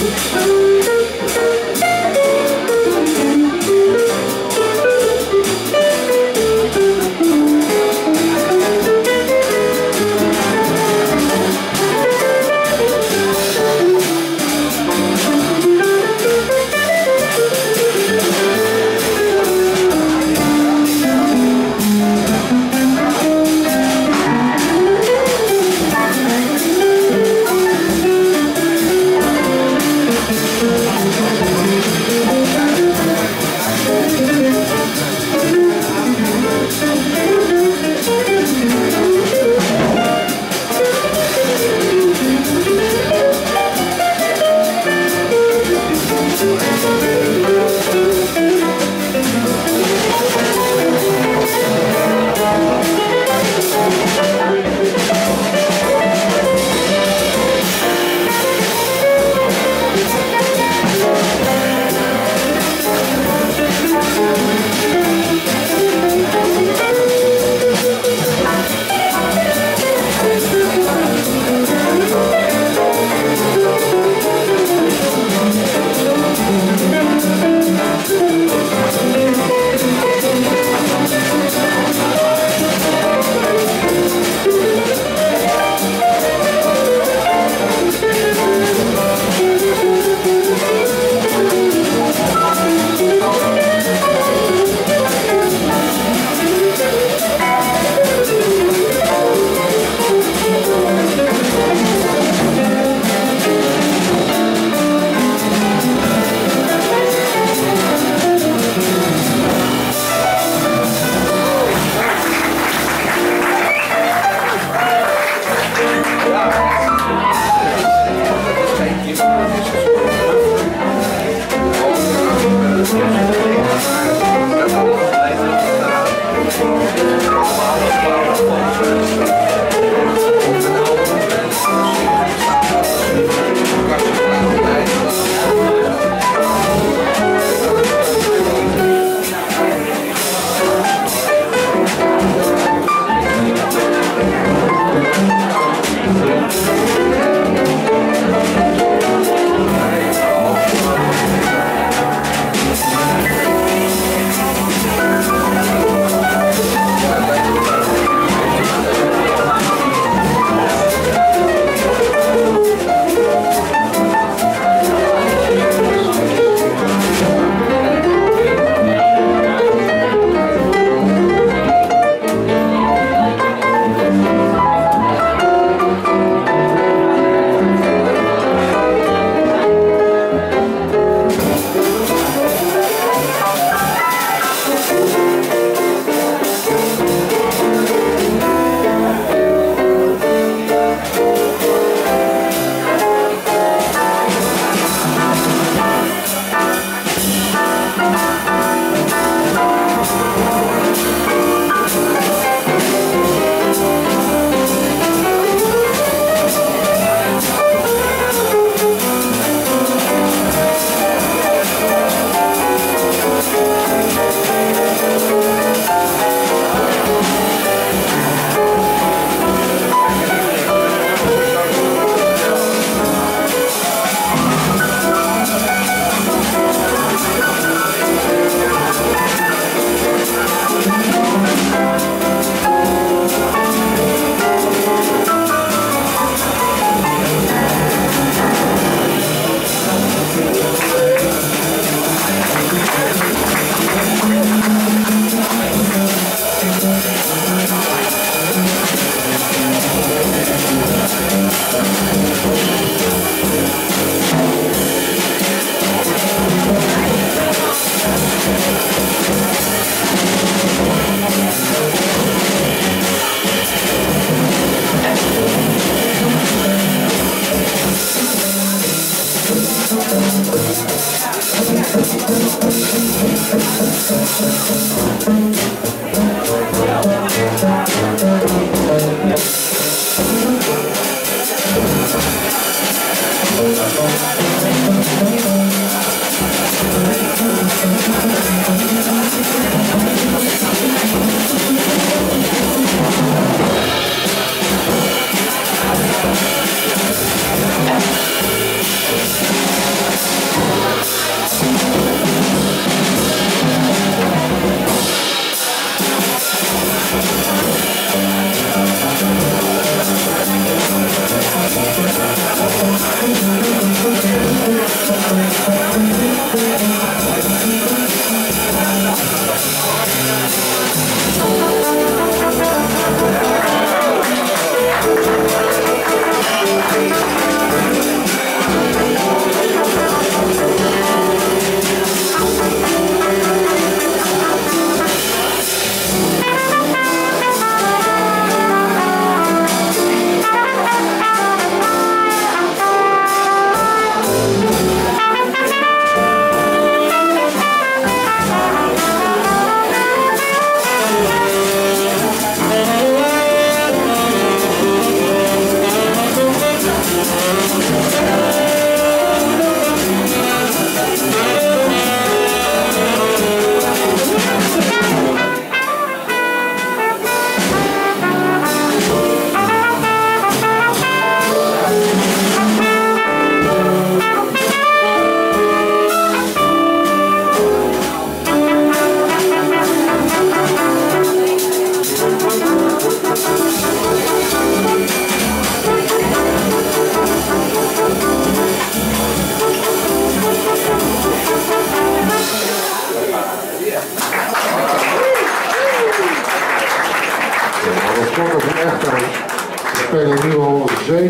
Thank Tot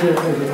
谢谢谢。